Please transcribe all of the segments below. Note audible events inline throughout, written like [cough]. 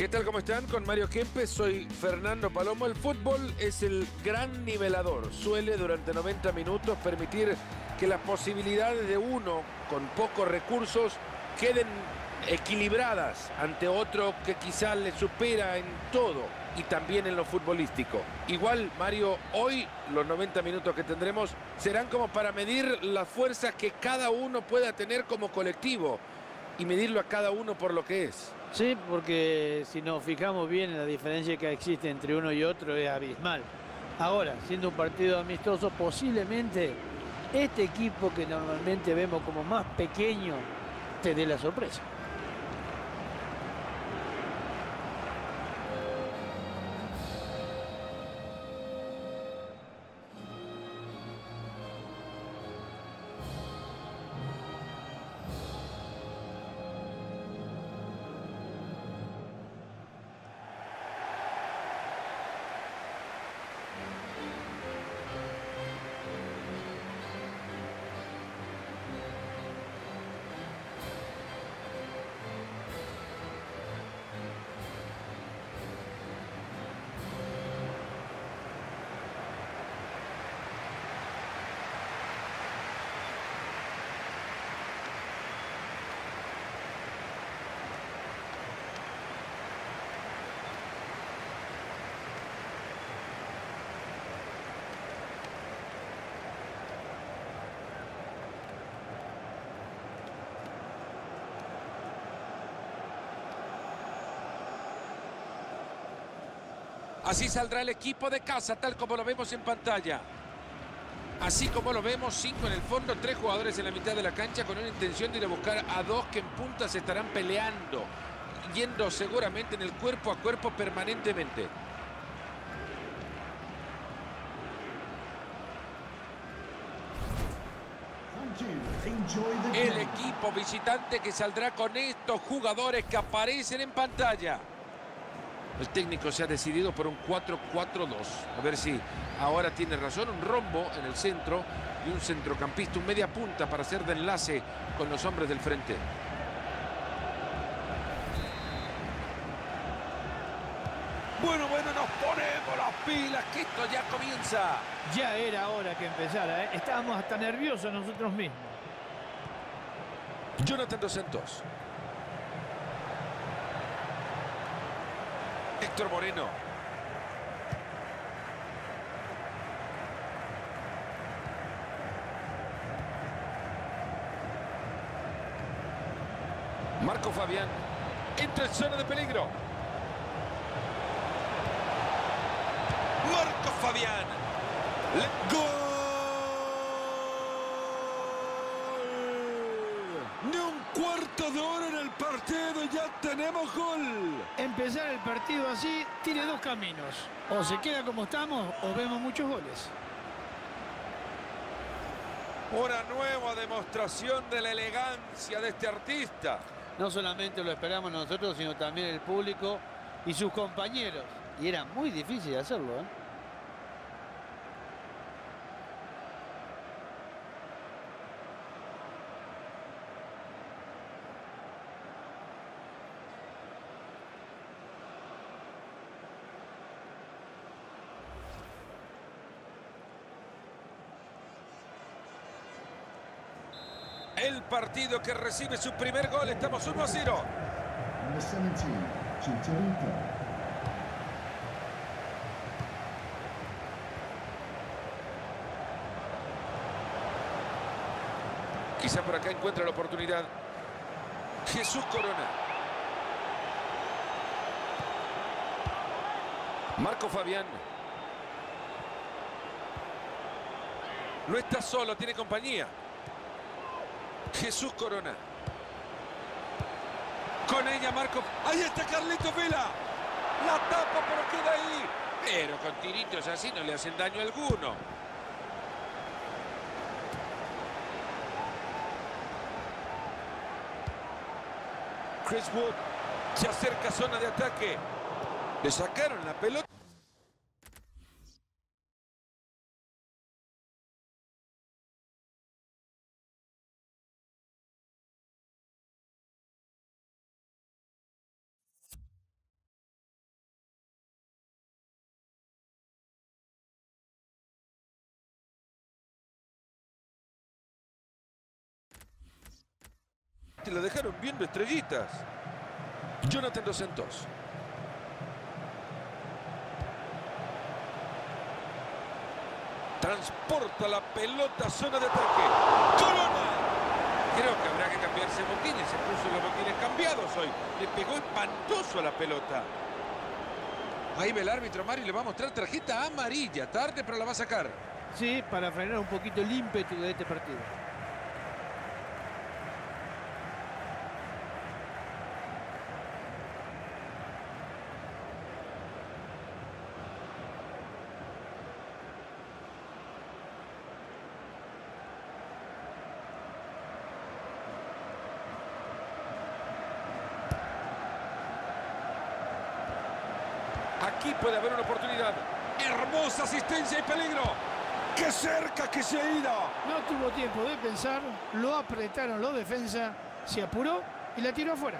¿Qué tal? ¿Cómo están? Con Mario Kempes, soy Fernando Palomo. El fútbol es el gran nivelador. Suele durante 90 minutos permitir que las posibilidades de uno con pocos recursos queden equilibradas ante otro que quizás le supera en todo y también en lo futbolístico. Igual, Mario, hoy los 90 minutos que tendremos serán como para medir las fuerzas que cada uno pueda tener como colectivo y medirlo a cada uno por lo que es. Sí, porque si nos fijamos bien en la diferencia que existe entre uno y otro es abismal. Ahora, siendo un partido amistoso, posiblemente este equipo que normalmente vemos como más pequeño te dé la sorpresa. Así saldrá el equipo de casa, tal como lo vemos en pantalla. Así como lo vemos, cinco en el fondo, tres jugadores en la mitad de la cancha con una intención de ir a buscar a dos que en punta se estarán peleando, yendo seguramente en el cuerpo a cuerpo permanentemente. El equipo visitante que saldrá con estos jugadores que aparecen en pantalla. El técnico se ha decidido por un 4-4-2. A ver si ahora tiene razón. Un rombo en el centro y un centrocampista, un media punta para hacer de enlace con los hombres del frente. Bueno, bueno, nos ponemos las pilas, que esto ya comienza. Ya era hora que empezara, ¿eh? estábamos hasta nerviosos nosotros mismos. Jonathan Dos Santos. Héctor Moreno. Marco Fabián. Entra en zona de peligro. Marco Fabián. Le... ¡Gol! Ni un cuarto de hora en el partido ya tenemos gol. Empezar el partido así tiene dos caminos. O se queda como estamos o vemos muchos goles. Una nueva demostración de la elegancia de este artista. No solamente lo esperamos nosotros, sino también el público y sus compañeros. Y era muy difícil hacerlo, ¿eh? El partido que recibe su primer gol. Estamos 1 a 0. Quizá por acá encuentra la oportunidad. Jesús Corona. Marco Fabián. No está solo, tiene compañía. Jesús Corona. Con ella Marco. Ahí está Carlito Vela. La tapa, pero queda ahí. Pero con tiritos así no le hacen daño alguno. Chris Wood se acerca a zona de ataque. Le sacaron la pelota. Y lo dejaron viendo estrellitas. Jonathan Dos Santos. Transporta la pelota zona de ataque. ¡Corona! Creo que habrá que cambiarse botines. Se puso los botines cambiados hoy. Le pegó espantoso a la pelota. Ahí ve el árbitro Mario le va a mostrar tarjeta amarilla. Tarde, pero la va a sacar. Sí, para frenar un poquito el ímpetu de este partido. Aquí puede haber una oportunidad. Hermosa asistencia y peligro. ¡Qué cerca que se ha ido! No tuvo tiempo de pensar, lo apretaron los defensa, se apuró y la tiró afuera.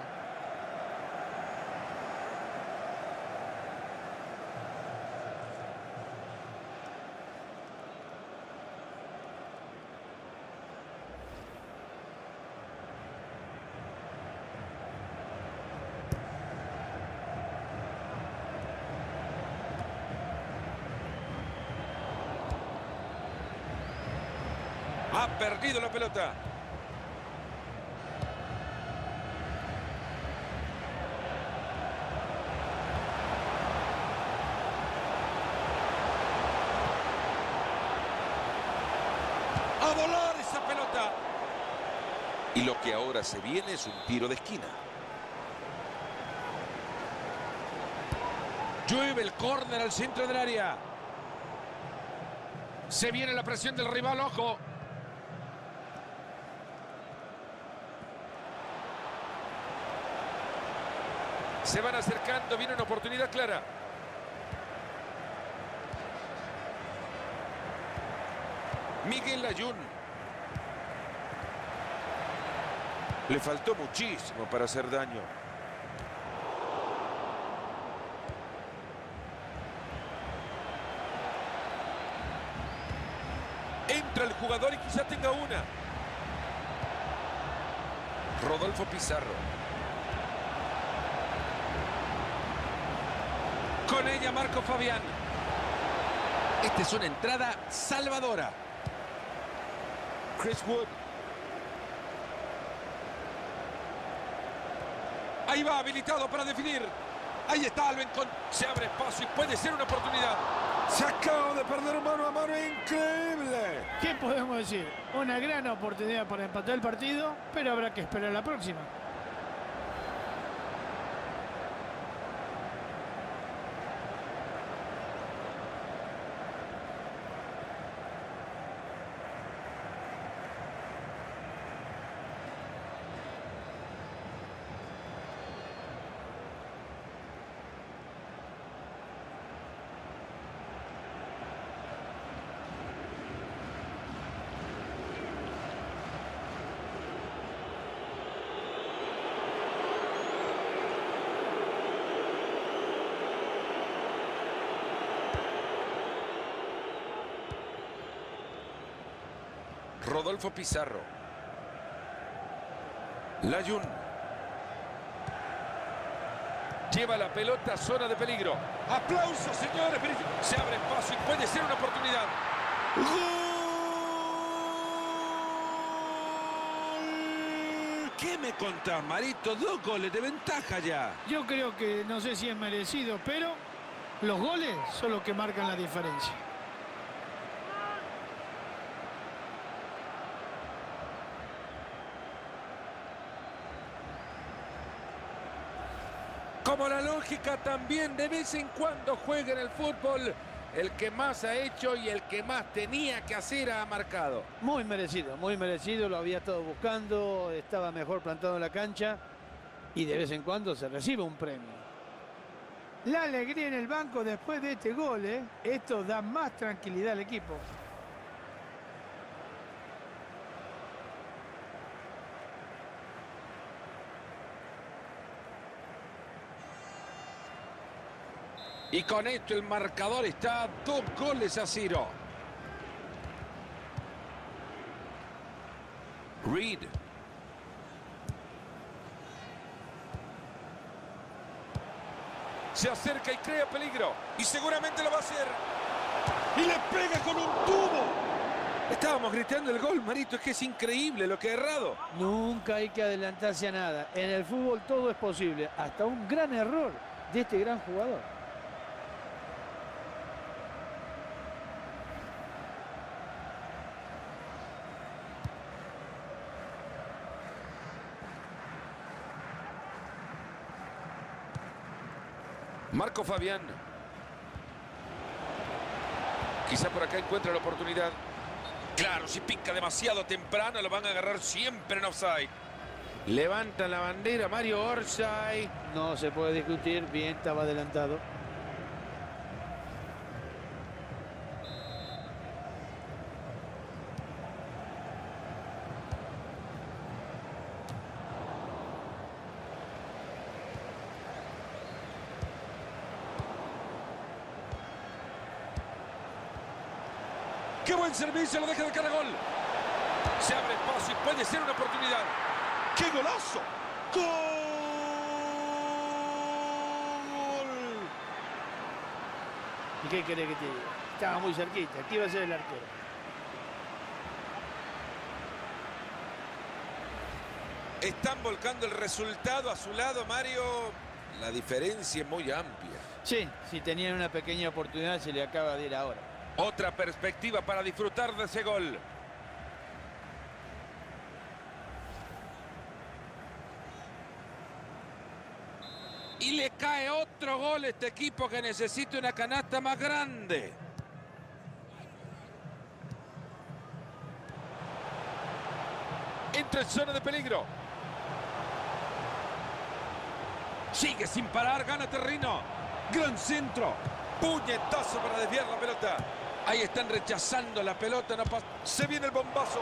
Perdido la pelota. A volar esa pelota. Y lo que ahora se viene es un tiro de esquina. Llueve el córner al centro del área. Se viene la presión del rival, ojo. Se van acercando, viene una oportunidad clara. Miguel Ayun. Le faltó muchísimo para hacer daño. Entra el jugador y quizá tenga una. Rodolfo Pizarro. Con ella Marco Fabián. Esta es una entrada salvadora. Chris Wood. Ahí va, habilitado para definir. Ahí está Alben con... Se abre espacio y puede ser una oportunidad. Se acaba de perder mano a mano increíble. ¿Qué podemos decir? Una gran oportunidad para empatar el partido, pero habrá que esperar la próxima. Rodolfo Pizarro. Layun. Lleva la pelota a zona de peligro. ¡Aplausos, señores! Se abre espacio y puede ser una oportunidad. ¡Gol! ¿Qué me contás, Marito? Dos goles de ventaja ya. Yo creo que no sé si es merecido, pero los goles son los que marcan la diferencia. Lógica también de vez en cuando juega en el fútbol. El que más ha hecho y el que más tenía que hacer ha marcado. Muy merecido, muy merecido, lo había estado buscando, estaba mejor plantado en la cancha y de vez en cuando se recibe un premio. La alegría en el banco después de este gol, ¿eh? esto da más tranquilidad al equipo. Y con esto el marcador está a dos goles a cero. Reed. Se acerca y crea peligro. Y seguramente lo va a hacer. Y le pega con un tubo. Estábamos gritando el gol, Marito, es que es increíble lo que ha errado. Nunca hay que adelantarse a nada. En el fútbol todo es posible, hasta un gran error de este gran jugador. Marco Fabián. Quizá por acá encuentra la oportunidad. Claro, si pica demasiado temprano lo van a agarrar siempre en offside. Levanta la bandera Mario Orsay. No se puede discutir. Bien, estaba adelantado. Servicio! Lo deja de cara gol. Se abre espacio y puede ser una oportunidad. ¡Qué golazo! ¡Gol! ¿Y qué querés que te diga? Estaba muy cerquita. Aquí va a ser el arquero. Están volcando el resultado a su lado, Mario. La diferencia es muy amplia. Sí, si tenían una pequeña oportunidad se le acaba de ir ahora. Otra perspectiva para disfrutar de ese gol. Y le cae otro gol a este equipo que necesita una canasta más grande. Entra en zona de peligro. Sigue sin parar, gana terreno. Gran centro. Puñetazo para desviar la pelota. Ahí están rechazando la pelota. Se viene el bombazo.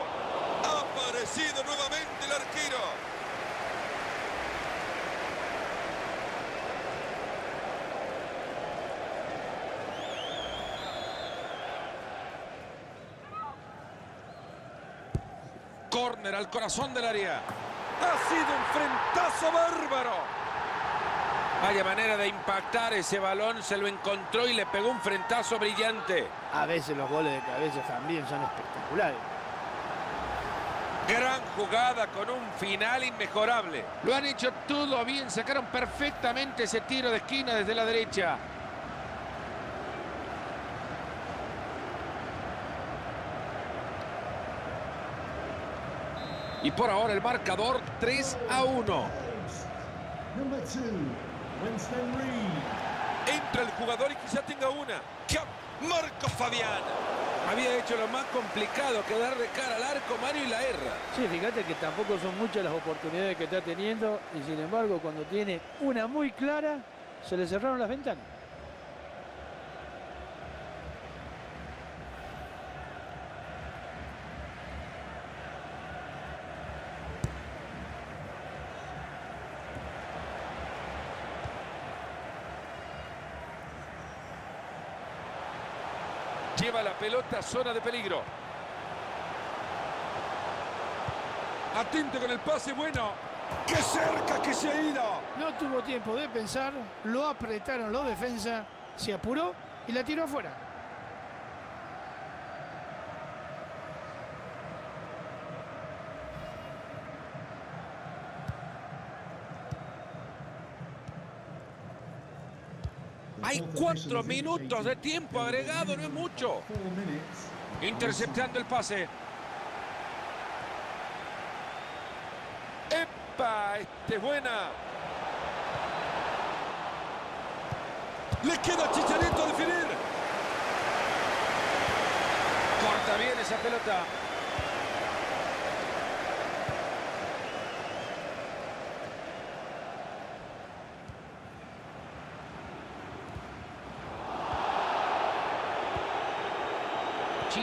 Ha aparecido nuevamente el arquero. Córner al corazón del área. Ha sido un frentazo bárbaro. Vaya manera de impactar ese balón. Se lo encontró y le pegó un frentazo brillante. A veces los goles de cabeza también son espectaculares. Gran jugada con un final inmejorable. Lo han hecho todo bien. Sacaron perfectamente ese tiro de esquina desde la derecha. Y por ahora el marcador 3 a 1. Number two, Winston Reed. Entra el jugador y quizá tenga una. ¡Qué Marco Fabián! Había hecho lo más complicado que dar de cara al arco Mario y la erra. Sí, fíjate que tampoco son muchas las oportunidades que está teniendo y sin embargo cuando tiene una muy clara se le cerraron las ventanas. Lleva la pelota a zona de peligro. Atento con el pase bueno. ¡Qué cerca que se ha ido! No tuvo tiempo de pensar, lo apretaron los defensas, se apuró y la tiró afuera. Hay cuatro minutos de tiempo agregado, no es mucho. Interceptando el pase. ¡Epa! Este es buena. Le queda a Chicharito definir. Corta bien esa pelota.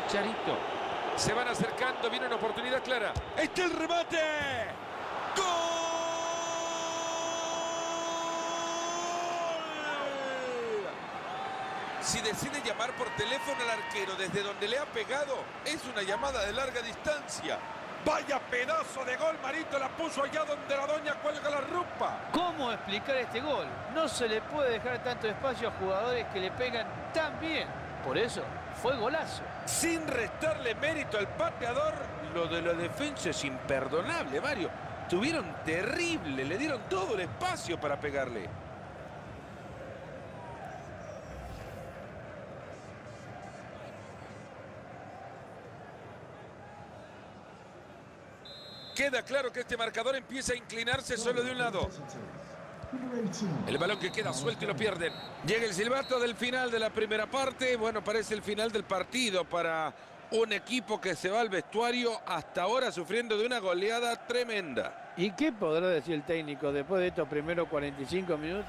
Chicharito. Se van acercando, viene una oportunidad clara. ¡Está el remate! ¡Gol! Si decide llamar por teléfono al arquero desde donde le ha pegado, es una llamada de larga distancia. ¡Vaya pedazo de gol, Marito! La puso allá donde la doña cuelga la ropa. ¿Cómo explicar este gol. No se le puede dejar tanto espacio a jugadores que le pegan tan bien. Por eso, fue golazo. Sin restarle mérito al pateador, lo de la defensa es imperdonable, Mario. Tuvieron terrible, le dieron todo el espacio para pegarle. Queda claro que este marcador empieza a inclinarse solo de un lado. El balón que queda suelto y lo pierden. Llega el silbato del final de la primera parte. Bueno, parece el final del partido para un equipo que se va al vestuario hasta ahora sufriendo de una goleada tremenda. ¿Y qué podrá decir el técnico después de estos primeros 45 minutos?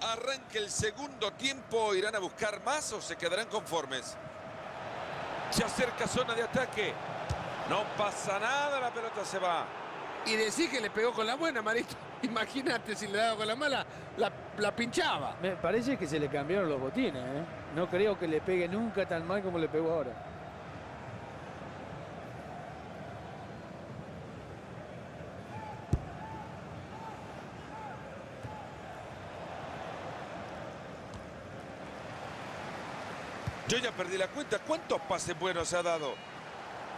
Arranca el segundo tiempo, ¿irán a buscar más o se quedarán conformes? Se acerca zona de ataque. No pasa nada, la pelota se va. Y decir que le pegó con la buena, Marito. [laughs] Imagínate si le daba con la mala, la, la pinchaba. Me parece que se le cambiaron los botines. ¿eh? No creo que le pegue nunca tan mal como le pegó ahora. Yo ya perdí la cuenta. ¿Cuántos pases buenos ha dado?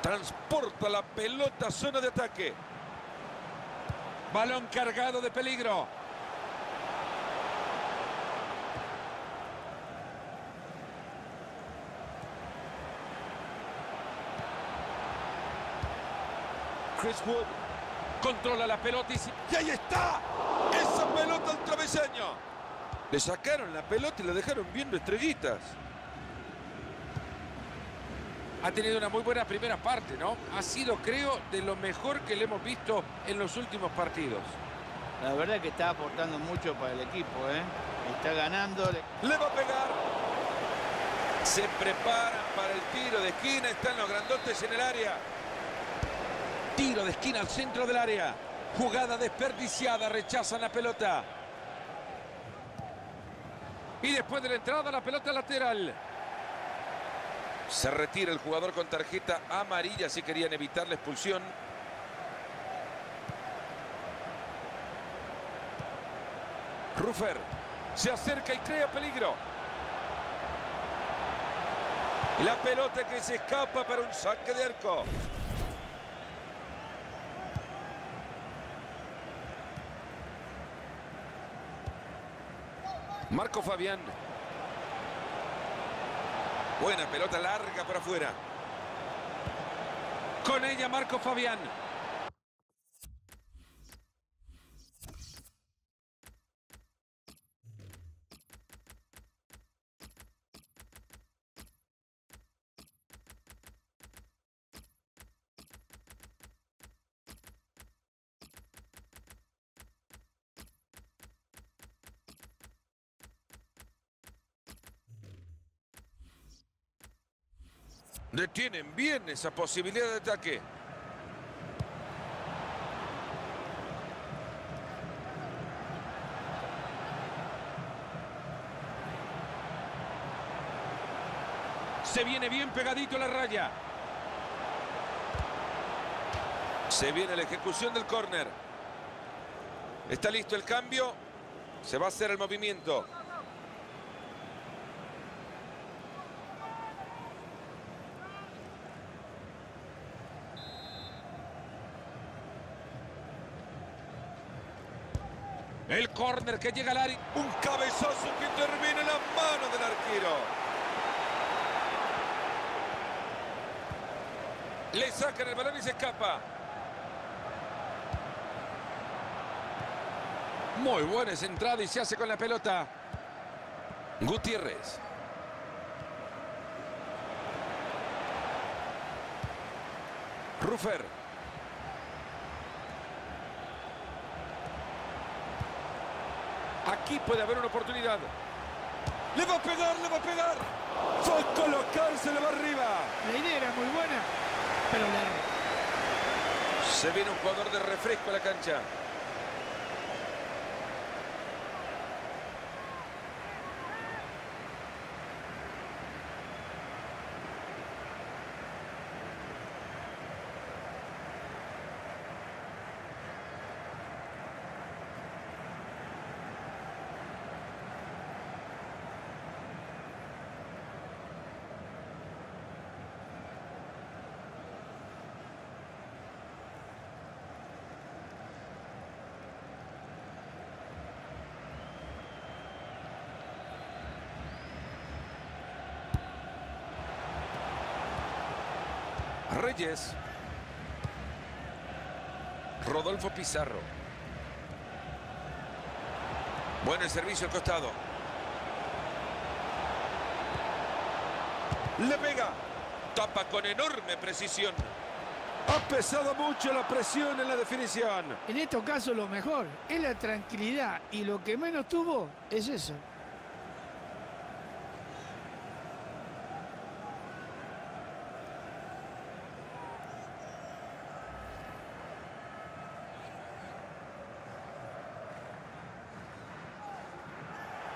Transporta la pelota a zona de ataque. Balón cargado de peligro. Chris Wood controla la pelota y, y ahí está. Esa pelota al travesaño. Le sacaron la pelota y la dejaron viendo estrellitas. Ha tenido una muy buena primera parte, ¿no? Ha sido, creo, de lo mejor que le hemos visto en los últimos partidos. La verdad es que está aportando mucho para el equipo, ¿eh? Está ganando. Le va a pegar. Se preparan para el tiro de esquina. Están los grandotes en el área. Tiro de esquina al centro del área. Jugada desperdiciada. Rechazan la pelota. Y después de la entrada, la pelota lateral. Se retira el jugador con tarjeta amarilla si querían evitar la expulsión. Rufer se acerca y crea peligro. La pelota que se escapa para un saque de arco. Marco Fabián. Buena pelota larga para afuera. Con ella Marco Fabián. Detienen bien esa posibilidad de ataque. Se viene bien pegadito la raya. Se viene la ejecución del córner. Está listo el cambio. Se va a hacer el movimiento. El córner que llega al área. Un cabezazo que termina en la mano del arquero. Le sacan el balón y se escapa. Muy buena esa entrada y se hace con la pelota. Gutiérrez. Rufer. Aquí puede haber una oportunidad. Le va a pegar, le va a pegar. Fue a colocarse, le va arriba. La idea era muy buena, pero la... Se viene un jugador de refresco a la cancha. Reyes. Rodolfo Pizarro. Buen el servicio al costado. Le pega. Tapa con enorme precisión. Ha pesado mucho la presión en la definición. En estos casos lo mejor es la tranquilidad y lo que menos tuvo es eso.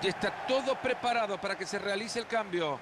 Y está todo preparado para que se realice el cambio.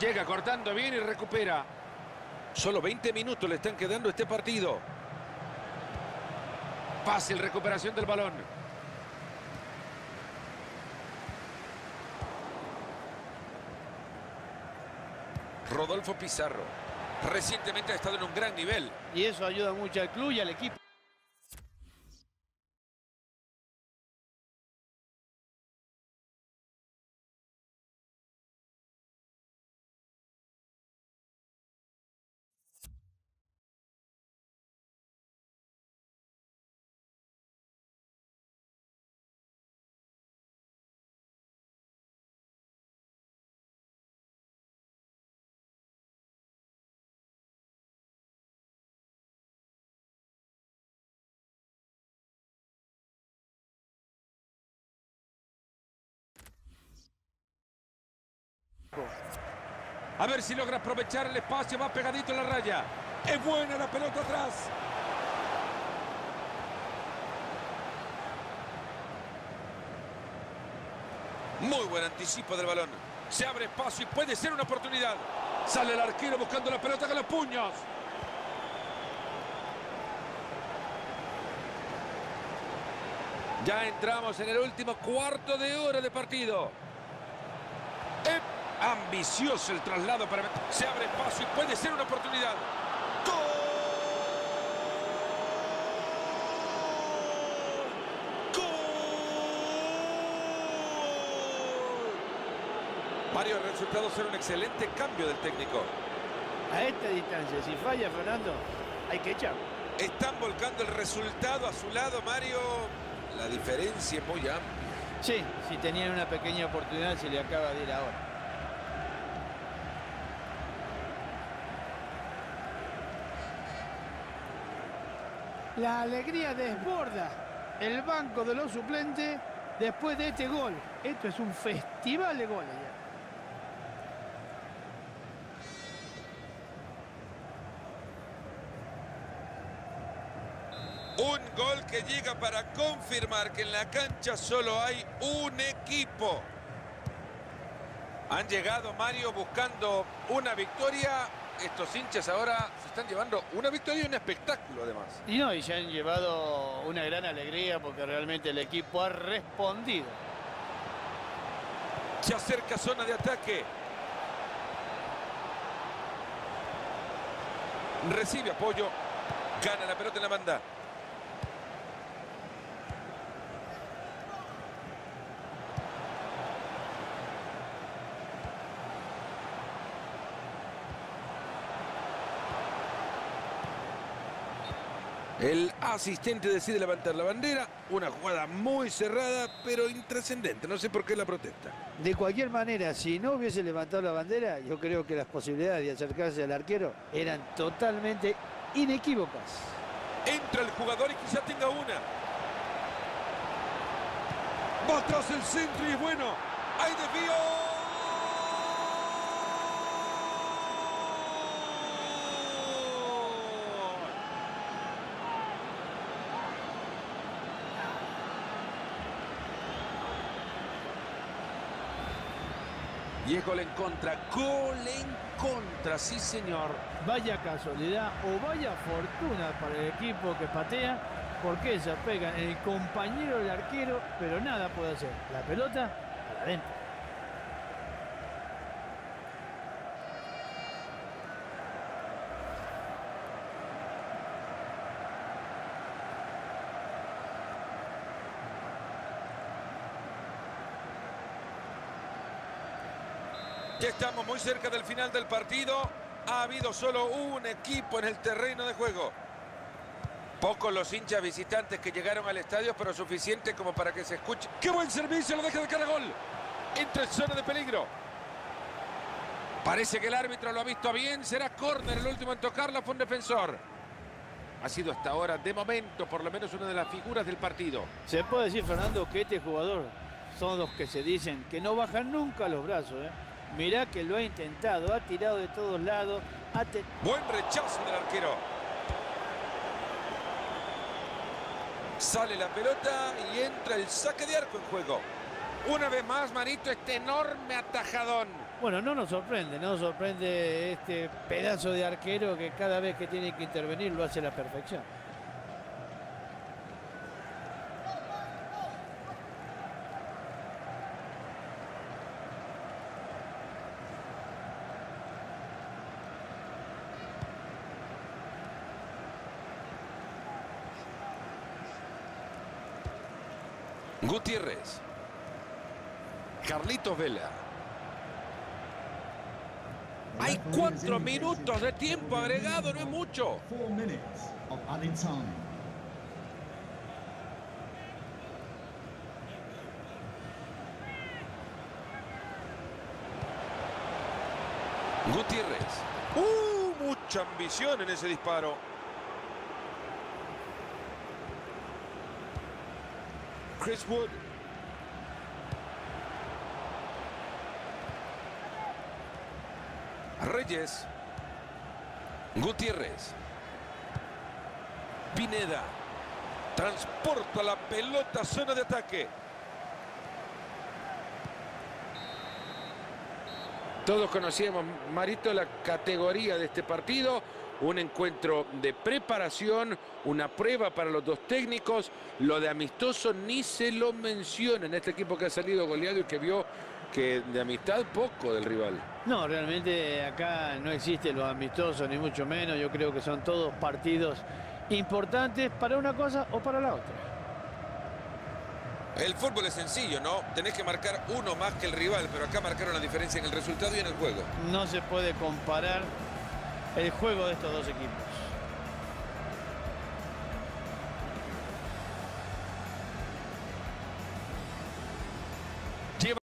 Llega cortando bien y recupera. Solo 20 minutos le están quedando este partido. Fácil recuperación del balón. Rodolfo Pizarro. Recientemente ha estado en un gran nivel. Y eso ayuda mucho al club y al equipo. A ver si logra aprovechar el espacio, va pegadito en la raya. Es buena la pelota atrás. Muy buen anticipo del balón. Se abre espacio y puede ser una oportunidad. Sale el arquero buscando la pelota con los puños. Ya entramos en el último cuarto de hora de partido. Ambicioso el traslado para... Se abre espacio y puede ser una oportunidad. ¡Gol! Mario, el resultado será un excelente cambio del técnico. A esta distancia, si falla Fernando, hay que echar. Están volcando el resultado a su lado, Mario. La diferencia es muy amplia. Sí, si tenían una pequeña oportunidad se le acaba de ir ahora. La alegría desborda el banco de los suplentes después de este gol. Esto es un festival de goles. Un gol que llega para confirmar que en la cancha solo hay un equipo. Han llegado Mario buscando una victoria. Estos hinchas ahora se están llevando una victoria y un espectáculo además. Y no, y se han llevado una gran alegría porque realmente el equipo ha respondido. Se acerca zona de ataque. Recibe apoyo. Gana la pelota en la banda. El asistente decide levantar la bandera. Una jugada muy cerrada, pero intrascendente. No sé por qué la protesta. De cualquier manera, si no hubiese levantado la bandera, yo creo que las posibilidades de acercarse al arquero eran totalmente inequívocas. Entra el jugador y quizá tenga una. Va tras el centro y es bueno. ¡Hay desvío! Y es gol en contra. Gol en contra, sí señor. Vaya casualidad o vaya fortuna para el equipo que patea, porque ella pega en el compañero del arquero, pero nada puede hacer. La pelota, para adentro. Ya estamos muy cerca del final del partido. Ha habido solo un equipo en el terreno de juego. Pocos los hinchas visitantes que llegaron al estadio, pero suficiente como para que se escuche. ¡Qué buen servicio! Lo deja de cara gol. Entra en zona de peligro. Parece que el árbitro lo ha visto bien. Será córner el último en tocarla. Fue un defensor. Ha sido hasta ahora, de momento, por lo menos una de las figuras del partido. Se puede decir, Fernando, que este jugador son los que se dicen que no bajan nunca los brazos. ¿eh? Mirá que lo ha intentado, ha tirado de todos lados. Ha te- Buen rechazo del arquero. Sale la pelota y entra el saque de arco en juego. Una vez más, Marito, este enorme atajadón. Bueno, no nos sorprende, no nos sorprende este pedazo de arquero que cada vez que tiene que intervenir lo hace a la perfección. Gutiérrez. Carlitos Vela. Hay cuatro minutos de tiempo agregado, no es mucho. Gutiérrez. ¡Uh! Mucha ambición en ese disparo. Chris Wood. Reyes. Gutiérrez. Pineda. Transporta la pelota a zona de ataque. Todos conocíamos, Marito, la categoría de este partido. Un encuentro de preparación, una prueba para los dos técnicos. Lo de amistoso ni se lo menciona en este equipo que ha salido goleado y que vio que de amistad poco del rival. No, realmente acá no existe lo amistoso, ni mucho menos. Yo creo que son todos partidos importantes para una cosa o para la otra. El fútbol es sencillo, ¿no? Tenés que marcar uno más que el rival, pero acá marcaron la diferencia en el resultado y en el juego. No se puede comparar el juego de estos dos equipos.